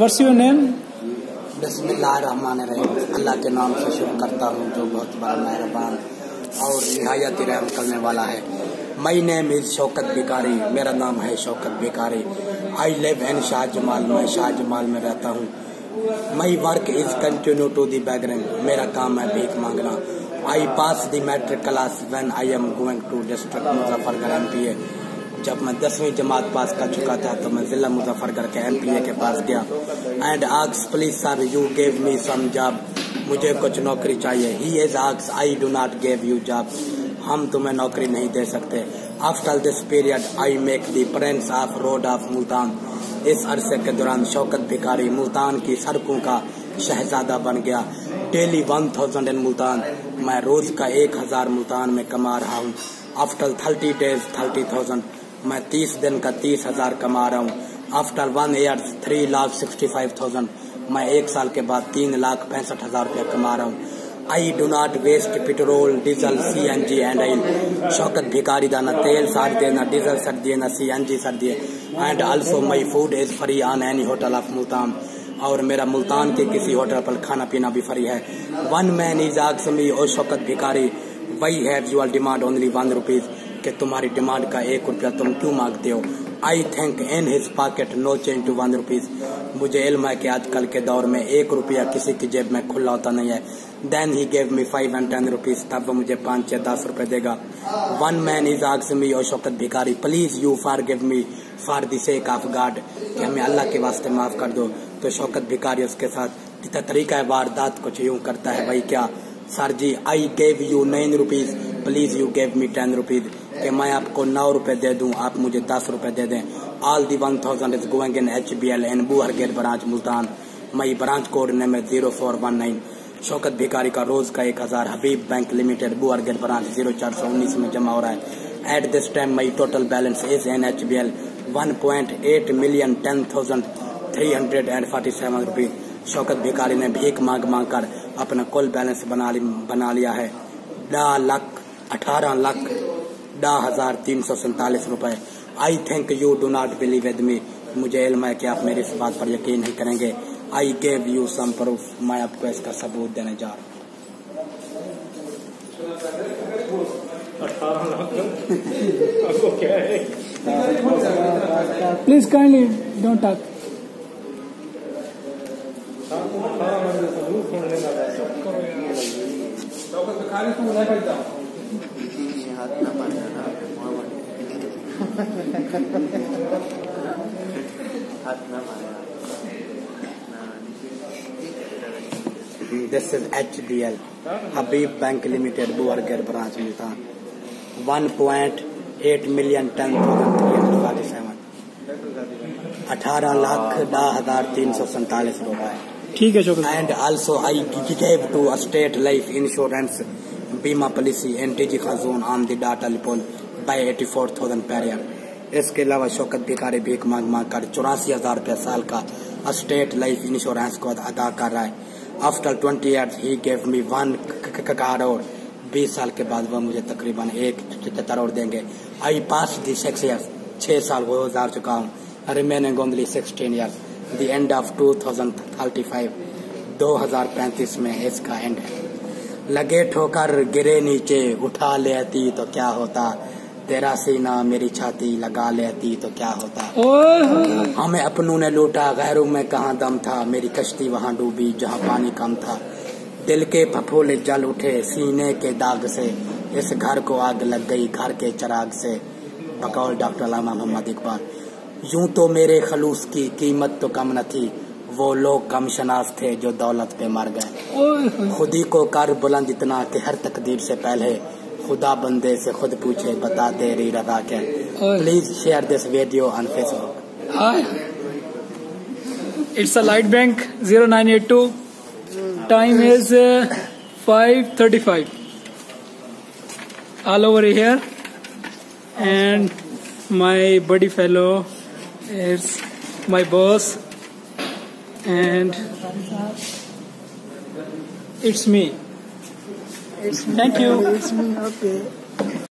What's your name? بسم اللہ الرحمن الرحیم اللہ کے نام سے شروع کرتا ہوں جو بہت بڑا مہربان اور نہایت رحم کرنے والا ہے۔ مائی نیم از شوکت بیکاری میرا نام ہے شوکت بیکاری آئی لیو ان شاہ جمال میں شاہ جمال میں رہتا ہوں۔ My work is continue to the background میرا کام ہے بھیک مانگنا۔ I pass the matric class when I am going to district Muzaffargarh M P اے جب میں دسویں جماعت پاس کر چکا تھا تو میں ضلع مظفر گڑھ کے ایم پی اے کے پاس گیا۔ And آگس please sir you give me some job مجھے کچھ نوکری چاہیے۔ He is آگس I do not give you job ہم تمہیں نوکری نہیں دے سکتے۔ After this period I make the prince of road of Multan اس عرصے کے دوران شوکت بھکاری ملتان کی سڑکوں کا شہزادہ بن گیا۔ Daily one thousand in Multan میں روز کا ایک ہزار ملتان میں کما رہا ہوں۔ After thirty days thirty thousand میں تیس دن کا تیس ہزار کما رہا ہوں۔ After one year three lakh sixty five thousand میں ایک سال کے بعد تین لاکھ پینسٹھ ہزار روپے کما رہا ہوں۔ I do not waste petrol diesel C N G and oil Shaukat بھکاری دا نہ تیل سار دے نہ ڈیزل سر دیے نہ سی این جی سر دیے and also my food is free on any hotel of Multan اور میرا ملتان کے کسی ہوٹل پر کھانا پینا بھی فری ہے۔ ون مین از آگسمی اور شوکت بھکاری we have your demand only one rupees کہ تمہاری ڈیمانڈ کا ایک روپیہ تم کیوں مانگتے ہو؟ I think in his pocket no change to one rupees مجھے علم ہے کہ آج کل کے دور میں ایک روپیہ کسی کی جیب میں کھلا ہوتا نہیں ہے. Then he give me five and ten rupees تب وہ مجھے پانچ یا دس روپے دے گا. ون مین از آگس می اور شوکت بھکاری please you forgive me for the sake of God کہ ہمیں اللہ کے واسطے معاف کر دو. تو شوکت بھکاری اس کے ساتھ طریقہ واردات کچھ یوں کرتا ہے؟ بھائی کیا؟ Sir ji I give you nine rupees please you give me ten rupees کہ میں آپ کو نو روپے دے دوں، آپ مجھے دس روپے دے دیں۔ All the one thousand is going in H B L N Bohar gate branch Multan. My branch code name ہے zero four one nine Shaukat بھکاری کا روز کا ایک ہزار۔ Habib bank limited, Bohar gate branch zero چار سو انیس میں جمع ہو رہا ہے۔ At this time my total balance is N H B L one point eight million ten thousand three hundred and forty seven rupees Shaukat بھکاری نے بھیک مانگ مانگ کر اپنا کل بیلنس بنا لیا ہے۔ ڈا لاکھ، اٹھارہ لاکھ ڈا ہزار تین سو سینتالیس روپے۔ I think you do not believe with me مجھے علم ہے کہ آپ میری اس بات پر یقین نہیں کریں گے۔ I give you some proof میں آپ کو اس کا ثبوت دینے جا رہا ہوں۔ Please kindly don't talk this is H D L Habib bank limited بوارگر branch Multan one point eight million ten thousand three hundred forty seven اٹھارہ لاکھ ڈا ہزار تین سو سینتالیس روپے ٹھیک ہے and also I give to state life insurance بیما پالیسی این ٹی جی خازون on the data لپول by eighty four thousand per year اس کے علاوہ شوکت بھکاری بھیک مانگ مانگ کر چوراسی ہزار روپے سال کا اسٹیٹ لائف انشورنس کو ادا کر رہا ہے۔ After twenty years he give me one crore بیس سال کے بعد وہ مجھے تقریباً ایک کروڑ دیں گے۔ آئی پاس دی سکس ایئرس چھ سال وہ گزار چکا ہوں۔ Remaining only sixteen years the end of two thousand thirty five دو ہزار پینتیس میں اس کا اینڈ ہے۔ لگے ٹھوکر گرے نیچے، اٹھا لیتی تو کیا ہوتا؟ تیرا سینہ میری چھاتی لگا لیتی تو کیا ہوتا؟ ہمیں اپنوں نے لوٹا، غیروں میں کہاں دم تھا؟ میری کشتی وہاں ڈوبی جہاں پانی کم تھا۔ دل کے پھپھولے جل اٹھے سینے کے داغ سے۔ اس گھر کو آگ لگ گئی، گھر کے چراغ سے۔ بقول ڈاکٹر علامہ محمد اقبال، یوں تو میرے خلوص کی قیمت تو کم نہ تھی۔ وہ لوگ کم شناس تھے جو دولت پہ مر گئے۔ خودی کو کر بلند اتنا کہ ہر تقدیر سے پہلے خدا بندے سے خود پوچھے بتا تیری رضا کیا please share this video on Facebook it's light bank zero nine eight two time is five thirty five all over here and my buddy fellow is my boss and it's me. Thank you.